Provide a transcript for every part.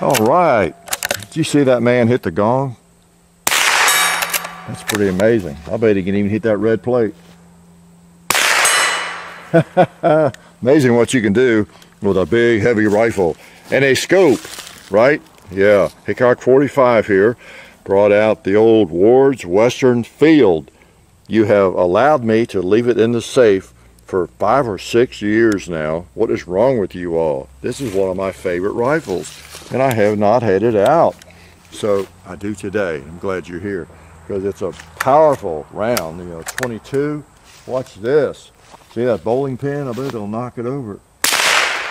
All right. Did you see that man hit the gong? That's pretty amazing. I bet he can even hit that red plate. amazing what you can do with a big heavy rifle and a scope, right? Yeah, Hickok 45 here brought out the old Ward's Western Field. You have allowed me to leave it in the safe for five or six years now. What is wrong with you all? This is one of my favorite rifles, and I have not had it out. So I do today. I'm glad you're here because it's a powerful round. You know, 22. Watch this. See that bowling pin? I bet it'll knock it over.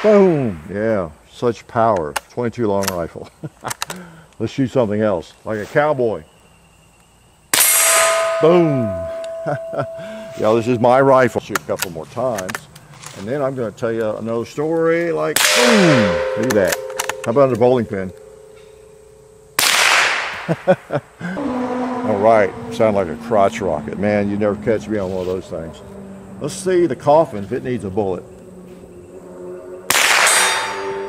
Boom! Yeah, such power. 22 long rifle. Let's shoot something else, like a cowboy. Boom! yeah, this is my rifle. Shoot a couple more times. And then I'm going to tell you another story like, boom! At that. How about a bowling pin? All right, sound like a crotch rocket. Man, you never catch me on one of those things. Let's see the coffin if it needs a bullet.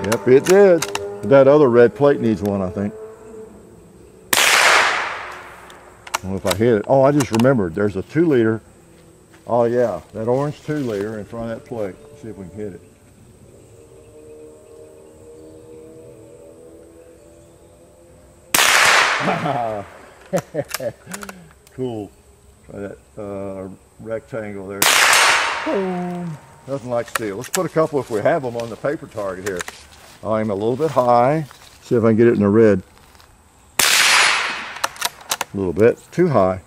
Yep, it did. That other red plate needs one, I think. I don't know if I hit it. Oh, I just remembered. There's a two liter. Oh yeah, that orange two liter in front of that plate. See if we can hit it. cool. Try that uh, rectangle there. Boom. Nothing like steel. Let's put a couple if we have them on the paper target here. I'll aim a little bit high. See if I can get it in the red. A little bit. Too high.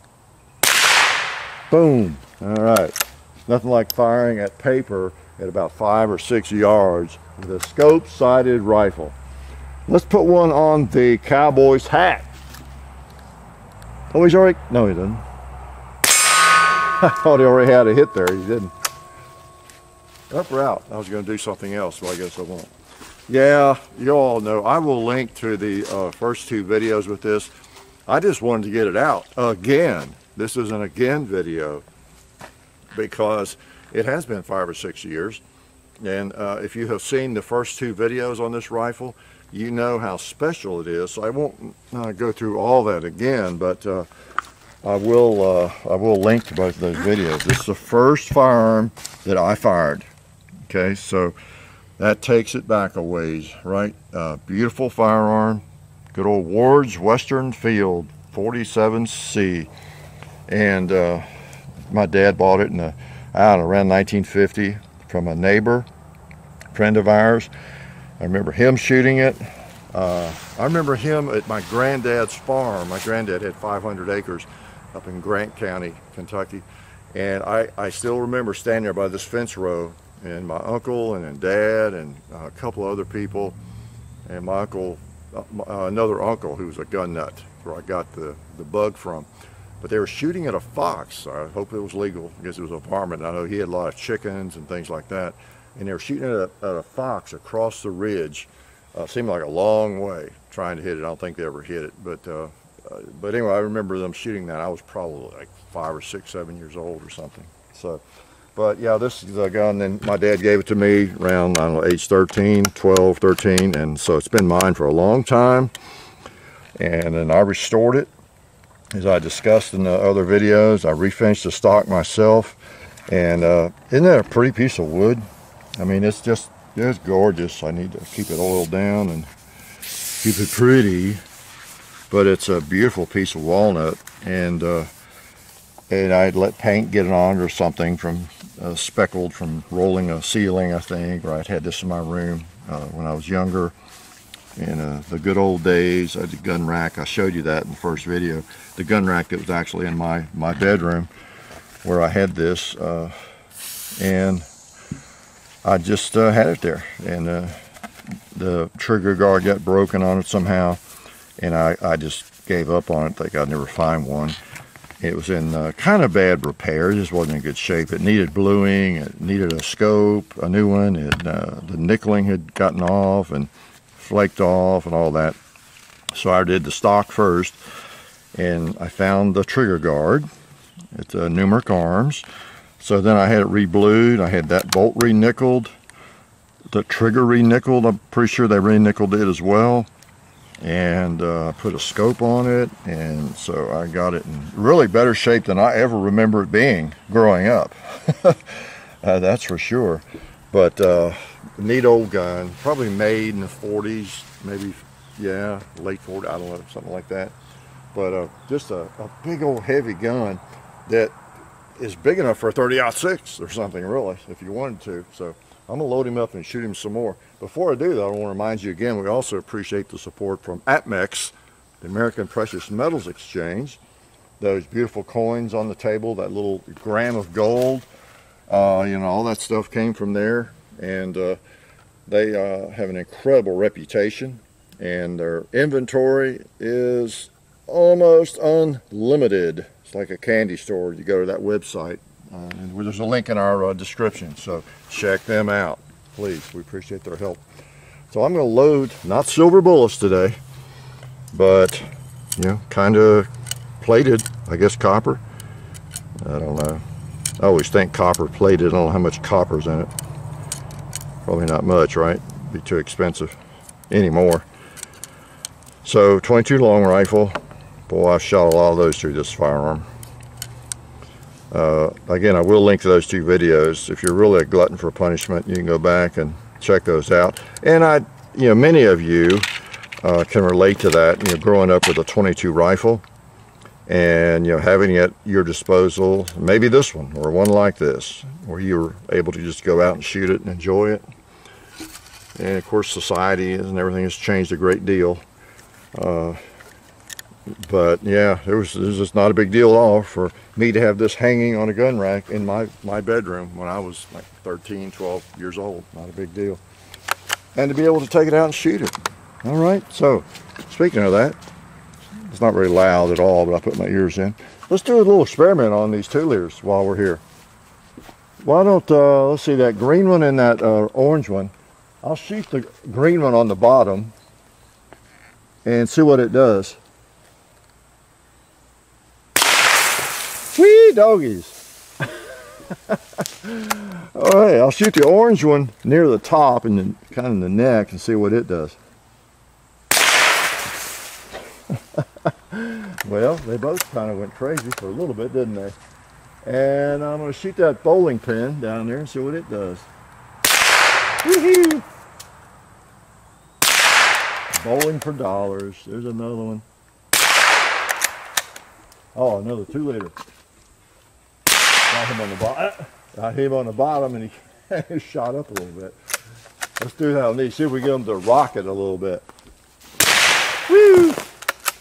Boom. All right. Nothing like firing at paper at about five or six yards with a scope-sighted rifle. Let's put one on the cowboy's hat. Oh, he's already, no he didn't. I thought he already had a hit there, he didn't. Up or out? I was going to do something else, but I guess I won't. Yeah, you all know. I will link to the uh, first two videos with this. I just wanted to get it out again. This is an again video because it has been five or six years. And uh, if you have seen the first two videos on this rifle, you know how special it is. So I won't uh, go through all that again, but uh, I will uh, I will link to both of those videos. This is the first firearm that I fired. Okay, so that takes it back a ways, right? Uh, beautiful firearm, good old Ward's Western Field 47C, and uh, my dad bought it in the, around 1950 from a neighbor, friend of ours. I remember him shooting it. Uh, I remember him at my granddad's farm. My granddad had 500 acres up in Grant County, Kentucky. And I, I still remember standing there by this fence row and my uncle and dad and a couple other people and my uncle, uh, another uncle who was a gun nut where I got the, the bug from. But they were shooting at a fox. I hope it was legal. I guess it was a farming. I know he had a lot of chickens and things like that and they were shooting at a, at a fox across the ridge. Uh, seemed like a long way trying to hit it. I don't think they ever hit it, but uh, uh, but anyway, I remember them shooting that. I was probably like five or six, seven years old or something. So, but yeah, this is a gun. And my dad gave it to me around I don't know age 13, 12, 13, and so it's been mine for a long time. And then I restored it, as I discussed in the other videos. I refinished the stock myself, and uh, isn't that a pretty piece of wood? I mean, it's just, it's gorgeous. I need to keep it oiled down and keep it pretty. But it's a beautiful piece of walnut. And uh, and I'd let paint get it on or something from uh, speckled from rolling a ceiling, I think. Or I'd had this in my room uh, when I was younger. In uh, the good old days, I had the gun rack. I showed you that in the first video. The gun rack that was actually in my, my bedroom where I had this. Uh, and I just uh, had it there and uh, the trigger guard got broken on it somehow and I, I just gave up on it think I'd never find one it was in uh, kind of bad repair it just wasn't in good shape it needed bluing it needed a scope a new one it, uh, the nickeling had gotten off and flaked off and all that so I did the stock first and I found the trigger guard at uh, Numrich Arms so then I had it re-blued. I had that bolt re-nickeled. The trigger re-nickeled. I'm pretty sure they re-nickeled it as well. and uh, put a scope on it and so I got it in really better shape than I ever remember it being growing up uh, that's for sure but uh, neat old gun probably made in the 40s maybe yeah late 40s I don't know something like that but uh, just a, a, big old heavy gun that is big enough for a 30 6 or something really if you wanted to so I'm gonna load him up and shoot him some more. Before I do that, I want to remind you again, we also appreciate the support from APMEX, the American Precious Metals Exchange. Those beautiful coins on the table, that little gram of gold, uh, you know, all that stuff came from there. And uh, they uh, have an incredible reputation and their inventory is almost unlimited. It's like a candy store. You go to that website uh, and there's a link in our uh, description, so check them out, please. We appreciate their help. So I'm going to load, not silver bullets today, but, you know, kind of plated, I guess copper. I don't know. I always think copper plated. I don't know how much copper's in it. Probably not much, right? Be too expensive anymore. So 22 long rifle. Boy, I've shot a lot of those through this firearm. Uh, again, I will link to those two videos. If you're really a glutton for punishment, you can go back and check those out. And I, you know, many of you uh, can relate to that. You know, growing up with a 22 rifle, and you know, having at your disposal, maybe this one or one like this, where you were able to just go out and shoot it and enjoy it. And of course, society and everything has changed a great deal. Uh, but yeah, was, it was just not a big deal at all for me to have this hanging on a gun rack in my, my bedroom when I was like 13, 12 years old. Not a big deal. And to be able to take it out and shoot it. All right, so speaking of that, it's not very loud at all, but I put my ears in. Let's do a little experiment on these two leers while we're here. Why don't, uh, let's see, that green one and that uh, orange one. I'll shoot the green one on the bottom and see what it does. Whee doggies. All right, I'll shoot the orange one near the top and then kind of the neck and see what it does. well, they both kind of went crazy for a little bit, didn't they? And I'm going to shoot that bowling pin down there and see what it does. Bowling for dollars. There's another one. Oh, another two liter. Got him on the bottom. Got him on the bottom and he shot up a little bit. Let's do that on these. See if we get them to rocket a little bit.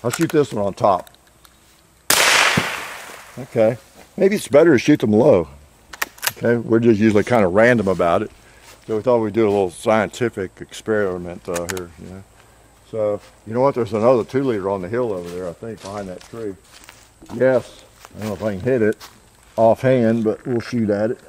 I'll shoot this one on top. Okay. Maybe it's better to shoot them low. Okay, we're just usually kind of random about it. So we thought we'd do a little scientific experiment uh, here. So, you know what? There's another two liter on the hill over there, I think, behind that tree. Yes. I don't know if I can hit it offhand, but we'll shoot at it.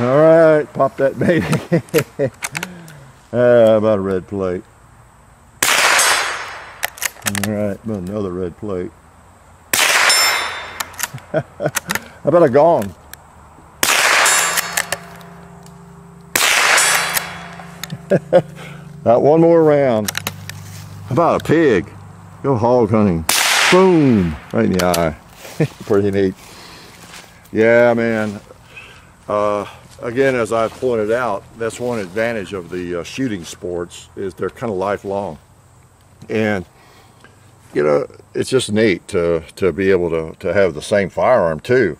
All right, pop that baby. uh, about a red plate. All right, another red plate. How about a gong? Got one more round. How about a pig? Go hog hunting. Boom! Right in the eye. Pretty neat. Yeah, man. Uh, again, as I've pointed out, that's one advantage of the uh, shooting sports is they're kind of lifelong. And, you know, it's just neat to, to be able to, to have the same firearm too,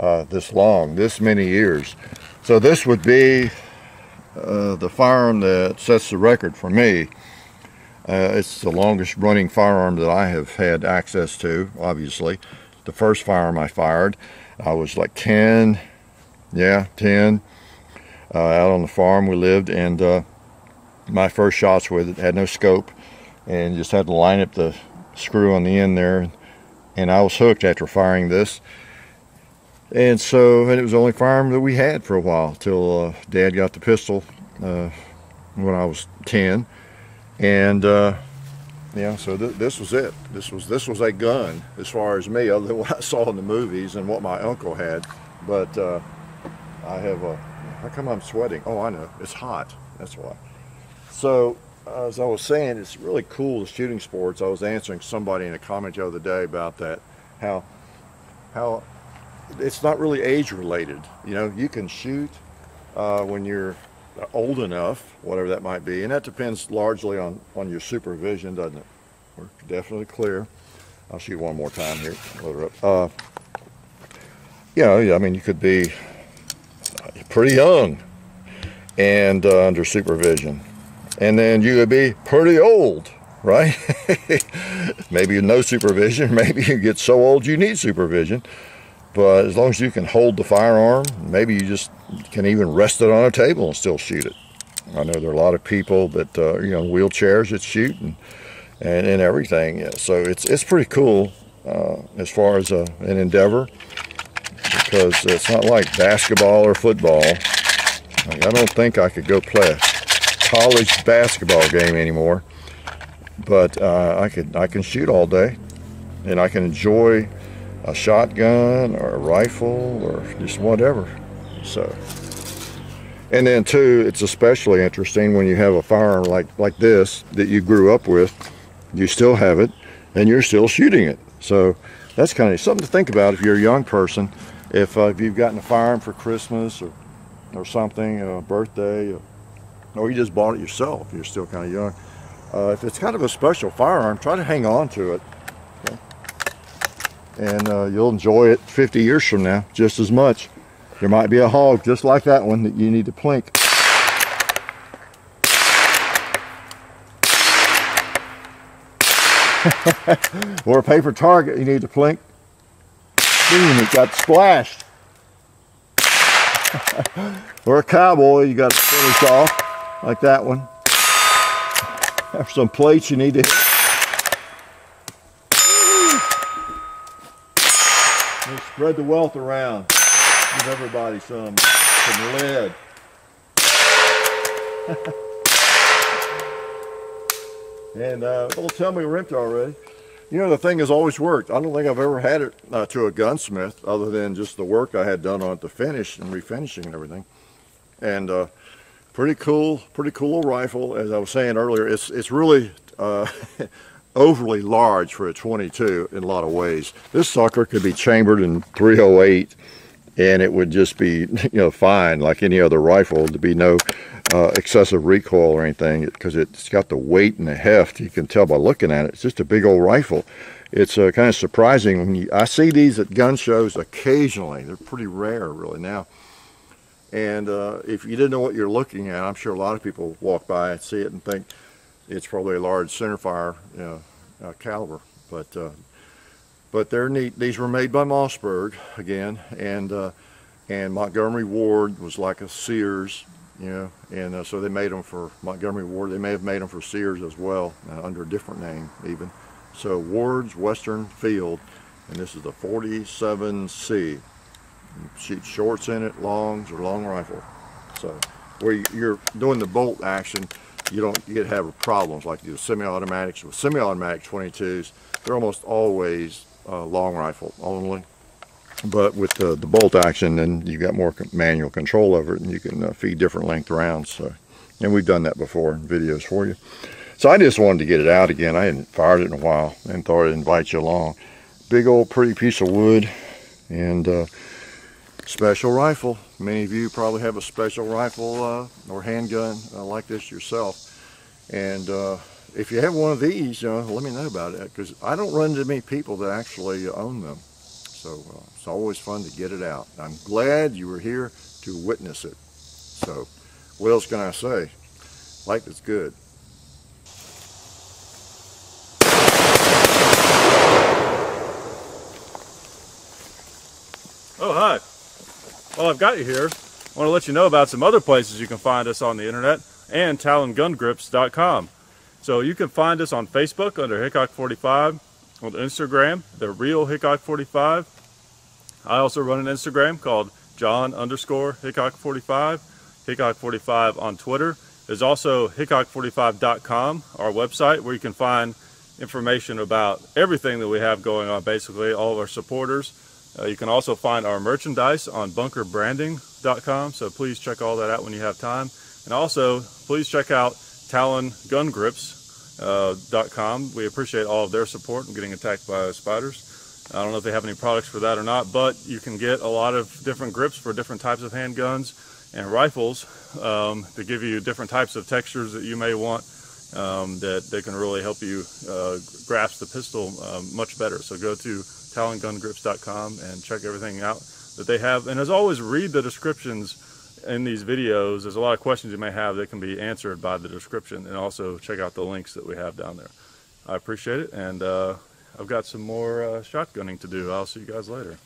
uh, this long, this many years. So this would be uh, the firearm that sets the record for me. Uh, it's the longest running firearm that I have had access to, obviously. The first firearm I fired, I was like 10, yeah, 10, uh, out on the farm we lived, and uh, my first shots with it had no scope, and just had to line up the screw on the end there, and I was hooked after firing this. And so, and it was the only firearm that we had for a while till uh, Dad got the pistol uh, when I was 10. And uh, Yeah, so th this was it. This was this was a gun as far as me, other than what I saw in the movies and what my uncle had. But uh, I have a. How come I'm sweating? Oh, I know. It's hot. That's why. So as I was saying, it's really cool the shooting sports. I was answering somebody in a comment the other day about that, how how it's not really age related. You know, you can shoot uh, when you're old enough, whatever that might be, and that depends largely on, on your supervision, doesn't it? We're definitely clear. I'll shoot one more time here. Load her up. Uh, you know, I mean, you could be pretty young and uh, under supervision. And then you would be pretty old, right? maybe no supervision. Maybe you get so old you need supervision. But as long as you can hold the firearm, maybe you just can even rest it on a table and still shoot it. I know there are a lot of people that uh, you know wheelchairs that shoot and and, and everything. Yeah, so it's it's pretty cool uh, as far as uh, an endeavor because it's not like basketball or football. Like, I don't think I could go play a college basketball game anymore, but uh, I could I can shoot all day, and I can enjoy a shotgun or a rifle or just whatever. So, and then too, it's especially interesting when you have a firearm like like this that you grew up with. You still have it, and you're still shooting it. So that's kind of something to think about if you're a young person. If, uh, if you've gotten a firearm for Christmas or or something, a birthday, or you just bought it yourself. You're still kind of young. Uh, if it's kind of a special firearm, try to hang on to it and uh, you'll enjoy it 50 years from now just as much. There might be a hog just like that one that you need to plink. or a paper target you need to plink. Boom, it got splashed. or a cowboy you got to finish off like that one. Have some plates you need to hit. spread the wealth around. Give everybody some, some lead. and uh, well, tell me we're empty already. You know, the thing has always worked. I don't think I've ever had it uh, to a gunsmith other than just the work I had done on it to finish and refinishing and everything. And uh, pretty cool, pretty cool rifle. As I was saying earlier, it's, it's really uh, overly large for a 22 in a lot of ways. This sucker could be chambered in 308 and it would just be, you know, fine like any other rifle. to be no uh, excessive recoil or anything because it's got the weight and the heft. You can tell by looking at it. It's just a big old rifle. It's uh, kind of surprising when you, I see these at gun shows occasionally. They're pretty rare really now. And uh, if you didn't know what you're looking at, I'm sure a lot of people walk by and see it and think, it's probably a large centerfire you know, uh, caliber, but uh, but they're neat. These were made by Mossberg again, and uh, and Montgomery Ward was like a Sears, you know, and uh, so they made them for Montgomery Ward. They may have made them for Sears as well, uh, under a different name even. So Ward's Western Field, and this is the 47C. Shoot shorts in it, longs or long rifle. So where you're doing the bolt action, you don't get have problems like the semi-automatics. With semi-automatic 22s, they're almost always uh, long rifle only. But with the, the bolt action, then you got more manual control over it, and you can uh, feed different length rounds. So, and we've done that before in videos for you. So I just wanted to get it out again. I hadn't fired it in a while, and thought I'd invite you along. Big old pretty piece of wood, and uh, special rifle. Many of you probably have a special rifle uh, or handgun uh, like this yourself. And uh, if you have one of these, let me know about it because I don't run into many people that actually own them. So uh, it's always fun to get it out. I'm glad you were here to witness it. So what else can I say? Life is good. Oh, hi. Well, I've got you here. I want to let you know about some other places you can find us on the internet and talongungrips.com. So you can find us on Facebook under Hickok45, on Instagram, The Real Hickok45. I also run an Instagram called John underscore Hickok45, Hickok45 on Twitter. There's also Hickok45.com, our website, where you can find information about everything that we have going on, basically, all of our supporters. Uh, you can also find our merchandise on bunkerbranding.com, so please check all that out when you have time. And also, please check out talongungrips.com. we appreciate all of their support in getting attacked by spiders. I don't know if they have any products for that or not, but you can get a lot of different grips for different types of handguns and rifles um, to give you different types of textures that you may want um, that they can really help you uh, grasp the pistol um, much better. So go to talongungrips.com and check everything out that they have. And as always, read the descriptions in these videos. There's a lot of questions you may have that can be answered by the description and also check out the links that we have down there. I appreciate it and uh, I've got some more uh, shotgunning to do. I'll see you guys later.